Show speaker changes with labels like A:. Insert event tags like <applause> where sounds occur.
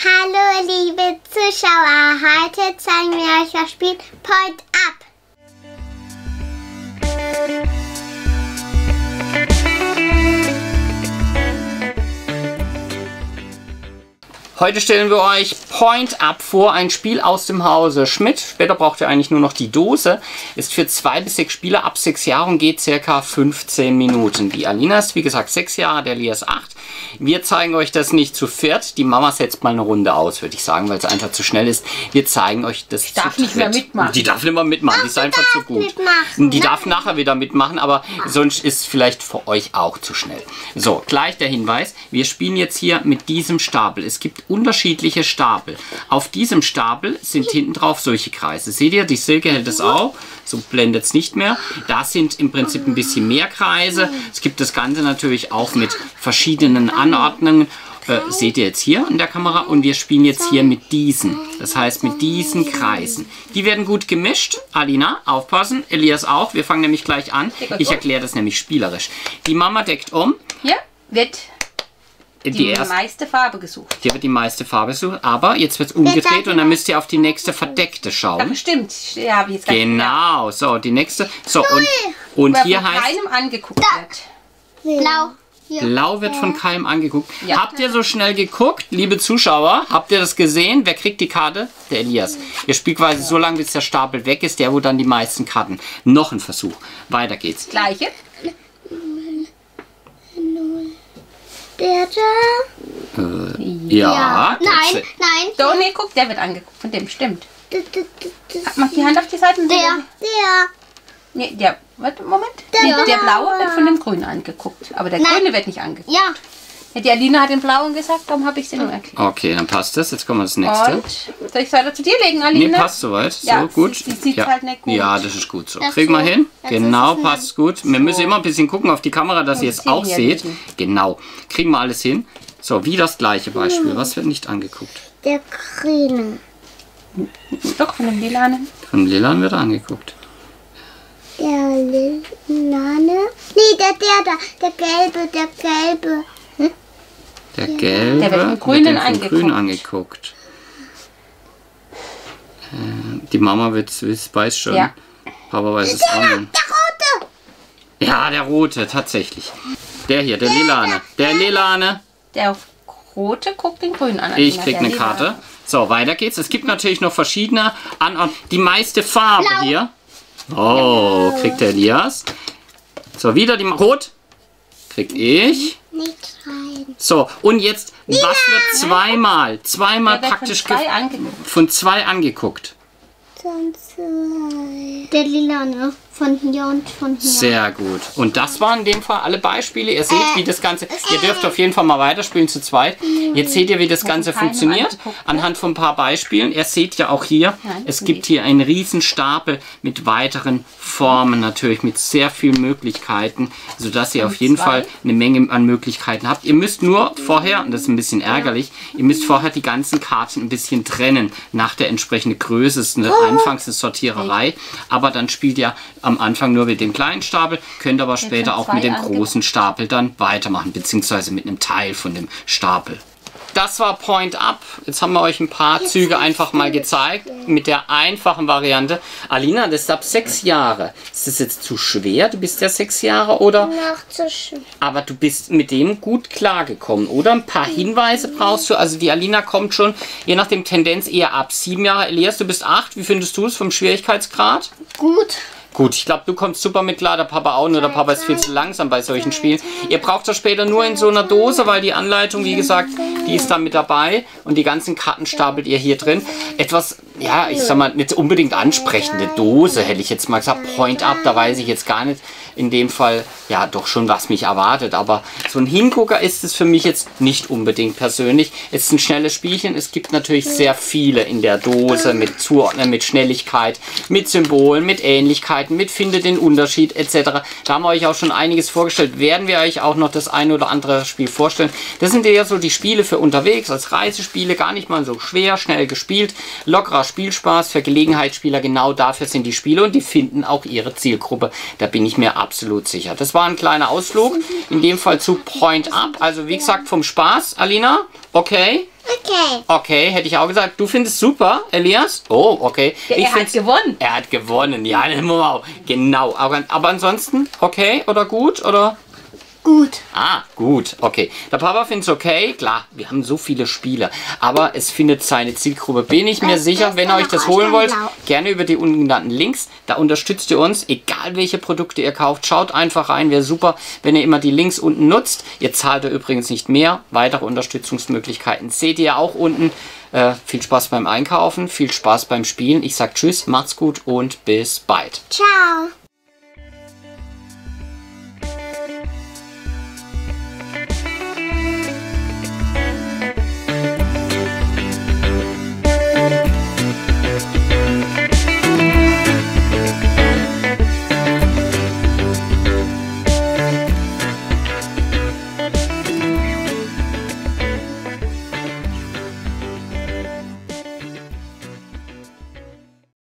A: Hallo liebe Zuschauer, heute zeigen wir euch das Spiel Point Up.
B: Heute stellen wir euch Point Up vor, ein Spiel aus dem Hause Schmidt. Später braucht ihr eigentlich nur noch die Dose. Ist für zwei bis sechs Spieler ab sechs Jahren geht circa 15 Minuten. Die Alina ist wie gesagt sechs Jahre, der Elias acht. Wir zeigen euch das nicht zu viert. Die Mama setzt mal eine Runde aus, würde ich sagen, weil es einfach zu schnell ist. Wir zeigen euch das
C: Ich darf
B: zu
C: nicht mehr mitmachen.
B: Die darf nicht mehr mitmachen,
A: Ach,
B: die ist einfach zu
A: darf
B: gut.
A: mitmachen.
B: Die
A: Nein.
B: darf nachher wieder mitmachen, aber sonst ist es vielleicht für euch auch zu schnell. So, gleich der Hinweis. Wir spielen jetzt hier mit diesem Stapel. Es gibt unterschiedliche Stapel. Auf diesem Stapel sind hinten drauf solche Kreise. Seht ihr, die Silke hält es auch. So blendet es nicht mehr. Da sind im Prinzip ein bisschen mehr Kreise. Es gibt das Ganze natürlich auch mit verschiedenen Anordnungen. Äh, seht ihr jetzt hier in der Kamera und wir spielen jetzt hier mit diesen. Das heißt mit diesen Kreisen. Die werden gut gemischt. Alina, aufpassen. Elias auch. Wir fangen nämlich gleich an. Ich erkläre das nämlich spielerisch. Die Mama deckt um.
C: Hier wird
B: Die,
C: die
B: erste,
C: meiste Farbe gesucht.
B: hier wird die meiste Farbe gesucht. Aber jetzt wird es umgedreht und dann müsst ihr auf die nächste verdeckte
C: Ach,
B: schauen.
C: stimmt. Ja, habe ich jetzt
B: Genau. So, die nächste. So, und, und hier
C: Wer von
B: heißt...
C: keinem angeguckt wird.
A: Blau. Hier.
B: Blau wird von keinem angeguckt.
C: Ja.
B: Habt ihr so schnell geguckt, liebe Zuschauer? Habt ihr das gesehen? Wer kriegt die Karte? Der Elias. Ihr spielt quasi so lange, bis der Stapel weg ist, der wo dann die meisten Karten. Noch ein Versuch. Weiter geht's.
C: Gleiche.
A: Der da.
B: Ja.
A: Nein,
B: tats-
A: nein.
C: So, nee, guck, der wird angeguckt. Von dem stimmt. Mach die Hand auf die Seite.
A: Der, der.
C: Nee, der, warte, Moment.
A: Der
C: nee,
A: Blaue.
C: der blaue wird von dem grünen angeguckt. Aber der
A: Nein.
C: grüne wird nicht angeguckt.
A: Ja.
C: Ja, die Alina hat den blauen gesagt, darum habe ich sie nur erklärt.
B: Okay, dann passt das. Jetzt kommen wir das nächste.
C: Und soll ich es weiter zu dir legen,
B: Nee,
C: Alina?
B: passt soweit. So,
C: Ja,
B: gut.
C: sie- sie sieht's
B: ja.
C: halt nicht gut.
B: Ja, das ist gut so.
A: Das
B: Kriegen wir
A: so.
B: hin?
A: Das
B: Genau, passt gut. Wir müssen immer ein bisschen gucken auf die Kamera, dass ihr es auch seht.
C: liegen.
B: Genau. Kriegen wir alles hin. So, wie das gleiche Beispiel. Was wird nicht angeguckt?
A: Der grüne.
C: Doch, von dem lilanen.
B: Von Lilan wird angeguckt.
A: Der Lilane. Nee, der, der da. Der gelbe, der gelbe.
B: Der gelbe
C: Der wird vom Grünen angeguckt.
B: Grün angeguckt. Äh, die Mama wird es weiß schon.
C: Ja.
B: Papa weiß es auch nicht.
A: Der rote.
B: Ja, der rote, tatsächlich. Der hier, der Lilane. Der Lilane.
C: Der rote guckt den grünen an.
B: Ich krieg
C: der
B: eine. Karte. So, weiter geht's. Es gibt natürlich noch verschiedene Anordnungen. Die meiste Farbe
A: Blau.
B: hier. Oh, kriegt der Elias. So, wieder die Rot. Krieg ich.
A: Nicht rein.
B: So, und jetzt, was wird zweimal? Zweimal
C: wird
B: praktisch
C: von zwei angeguckt.
B: von zwei angeguckt.
A: Dann zwei. Der Lilane. Von hier und von hier.
B: Sehr gut. Und das waren in dem Fall alle Beispiele. Ihr seht, wie das Ganze. Ihr dürft auf jeden Fall mal weiterspielen zu zweit. Jetzt seht ihr, wie das Ganze
C: keinem
B: funktioniert.
C: ne?
B: Anhand von ein paar Beispielen. Ihr seht ja auch hier, es gibt hier einen riesen Stapel mit weiteren Formen natürlich, mit sehr vielen Möglichkeiten, sodass ihr auf jeden. Fall eine Menge an Möglichkeiten habt. Ihr müsst nur vorher, und das ist ein bisschen ärgerlich, ihr müsst vorher die ganzen Karten ein bisschen trennen nach der entsprechenden Größe. Es ist eine anfangs eine Sortiererei, aber dann spielt ihr am Anfang nur mit dem kleinen Stapel, könnt aber später auch mit dem großen Stapel dann weitermachen, beziehungsweise mit einem Teil von dem Stapel. Das war Point Up. Jetzt haben wir euch ein paar Züge einfach mal gezeigt mit der einfachen Variante. Alina, das ist ab sechs Jahre. Ist das jetzt zu schwer? Du bist ja sechs Jahre oder?
A: Noch zu schön.
B: Aber du bist mit dem gut klargekommen, oder? Ein paar Hinweise brauchst du. Also die Alina kommt schon, je nach dem Tendenz, eher ab sieben Jahre. Elias, du bist acht. Wie findest du es vom Schwierigkeitsgrad?
A: Gut.
B: Gut, ich glaube, du kommst super mit klar, der Papa auch, nur der Papa ist viel zu langsam bei solchen Spielen. Ihr braucht das später nur in so einer Dose, weil die Anleitung, wie gesagt, die ist da mit dabei und die ganzen Karten stapelt ihr hier drin. Etwas, ja, ich sag mal, nicht unbedingt ansprechende Dose, hätte ich jetzt mal gesagt. Point up, da weiß ich jetzt gar nicht in dem Fall, ja, doch schon, was mich erwartet. Aber so ein Hingucker ist es für mich jetzt nicht unbedingt persönlich. Es ist ein schnelles Spielchen. Es gibt natürlich sehr viele in der Dose mit Zuordnen, mit Schnelligkeit, mit Symbolen, mit Ähnlichkeiten, mit Finde den Unterschied etc. Da haben wir euch auch schon einiges vorgestellt. Werden wir euch auch noch das eine oder andere Spiel vorstellen. Das sind eher so die Spiele für unterwegs, als Reisespiele, gar nicht mal so schwer, schnell gespielt. Lockerer Spielspaß für Gelegenheitsspieler. Genau dafür sind die Spiele und die finden auch ihre Zielgruppe. Da bin ich mir absolut sicher. Das war ein kleiner Ausflug, in dem Fall zu Point Up. Also wie gesagt vom Spaß, Alina, okay.
A: Okay.
B: Okay, hätte ich auch gesagt. Du findest super, Elias? Oh, okay.
C: Ja,
B: ich
C: er hat gewonnen.
B: Er hat gewonnen, ja, <laughs> wow. Genau. Aber, aber ansonsten, okay oder gut oder?
A: Gut.
B: Ah, gut, okay. Der Papa findet es okay. Klar, wir haben so viele Spiele. Aber es findet seine Zielgruppe. Bin ich mir
A: Das
B: sicher, wenn ihr euch das holen wollt,
A: Blau.
B: gerne über die unten genannten Links. Da unterstützt ihr uns, egal welche Produkte ihr kauft. Schaut einfach rein. Wäre super, wenn ihr immer die Links unten nutzt. Ihr zahlt ihr übrigens nicht mehr. Weitere Unterstützungsmöglichkeiten seht ihr auch unten. Äh, viel Spaß beim Einkaufen, viel Spaß beim Spielen. Ich sag Tschüss, macht's gut und bis bald.
A: Ciao.